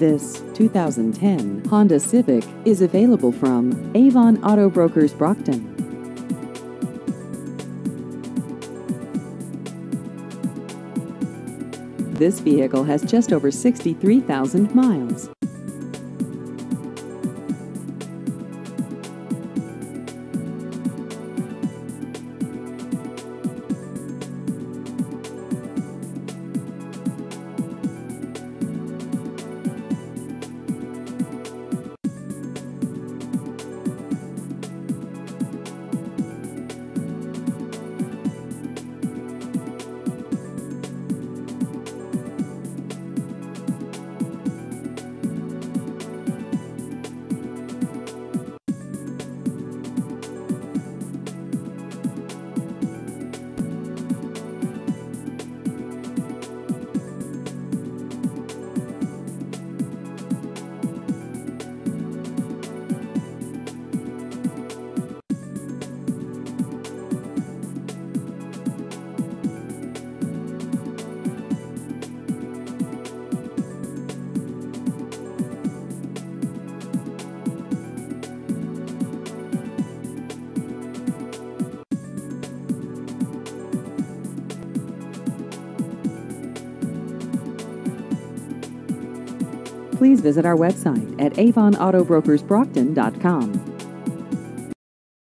This 2010 Honda Civic is available from Avon Auto Brokers Brockton. This vehicle has just over 63,000 miles. Please visit our website at avonautobrokersbrockton.com.